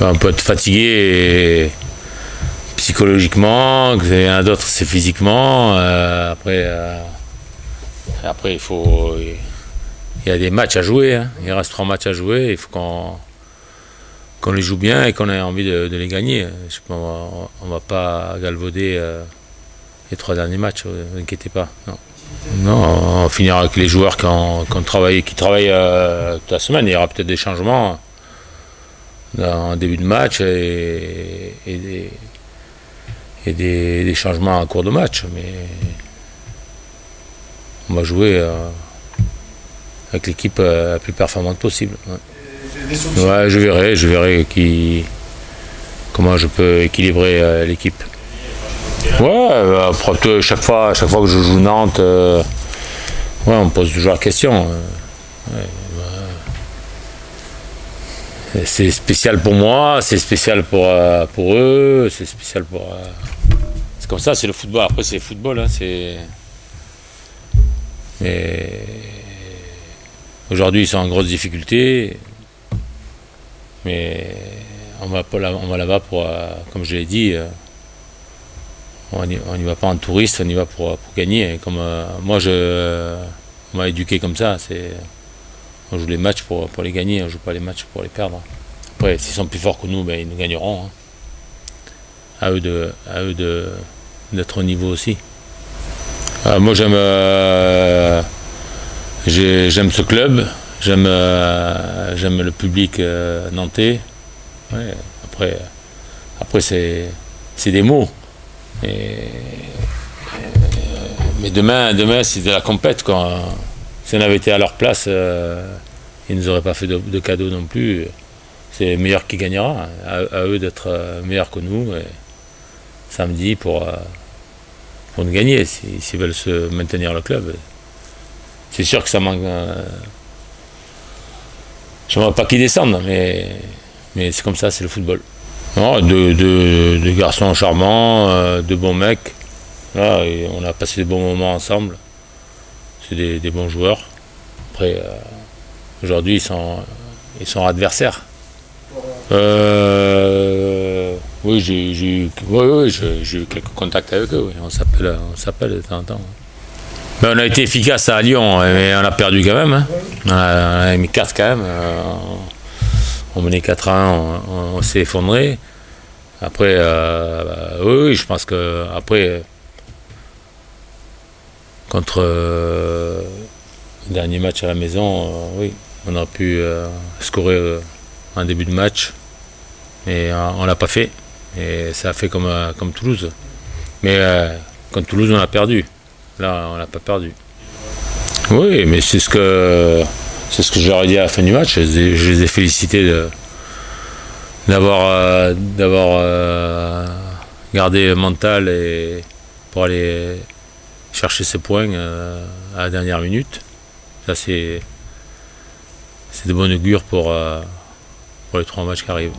on peut être fatigué psychologiquement, il y d'autres c'est physiquement. Euh, après, euh, après il faut, il y a des matchs à jouer. Hein. Il reste trois matchs à jouer. Il faut qu'on les joue bien et qu'on ait envie de, les gagner. on ne va pas galvauder euh, les trois derniers matchs. Ne vous inquiétez pas. Non. on finira avec les joueurs qui, ont, qui travaillent toute la semaine. Il y aura peut-être des changements en début de match et, des, changements en cours de match. Mais on va jouer euh, avec l'équipe euh, la plus performante possible. Ouais. je verrai, je verrai qui, comment je peux équilibrer euh, l'équipe. Ouais, chaque fois, chaque fois que je joue Nantes, ouais, on me pose toujours la question. C'est spécial pour moi, c'est spécial pour, euh, pour eux, c'est spécial pour. Euh, c'est comme ça, c'est le football. Après, c'est le football. Hein, c'est. Mais aujourd'hui, ils sont en grosse difficulté. Mais on va, on va là-bas pour, euh, comme je l'ai dit, on n'y va pas en touriste, on y va pour, gagner. Comme moi, je, on m'a éduqué comme ça. C'est on joue les matchs pour, pour les gagner, on ne joue pas les matchs pour les perdre. Après, s'ils sont plus forts que nous, ben, ils nous gagneront. Hein. À eux de, à eux de, d'être au niveau aussi. Euh, moi, j'aime, euh, j'aime ce club, j'aime, euh, j'aime le public nantais. après, après c'est, des mots. mais demain, demain c'est de la compète. Quoi. Si on avait été à leur place, euh, ils ne nous auraient pas fait de, cadeaux non plus. C'est le meilleur qui gagnera. À, eux d'être euh, meilleurs que nous samedi pour, euh, pour nous gagner, s'ils veulent se maintenir le club. C'est sûr que ça manque. je ne pas qu'ils descendent, mais, mais c'est comme ça, c'est le football. de, garçons charmants, de bons mecs. Là, on a passé de bons moments ensemble c'est des, bons joueurs. Après, euh, aujourd'hui, ils sont, ils sont adversaires. Euh, oui, j'ai eu, quelques contacts avec eux. On s'appelle, on s'appelle de temps en temps. Ben, on a été efficace à Lyon, mais on a perdu quand même. Hein. On, a, mis 4 quand même. Euh, on menait 4 à 1, on, s'est effondré. Après, oui, je pense que après contre euh, le dernier match à la maison, euh, oui, on a pu euh, scorer un début de match, mais on ne l'a pas fait. Et ça a fait comme, comme Toulouse. Mais contre Toulouse, on a perdu. Là, on n'a pas perdu. Oui, mais c'est ce que c'est ce que je leur ai dit à la fin du match. Je, les ai félicités d'avoir d'avoir gardé mental et pour aller chercher ses points euh, à la dernière minute. Ça, c'est de bon augure pour, euh, pour les trois matchs qui arrivent.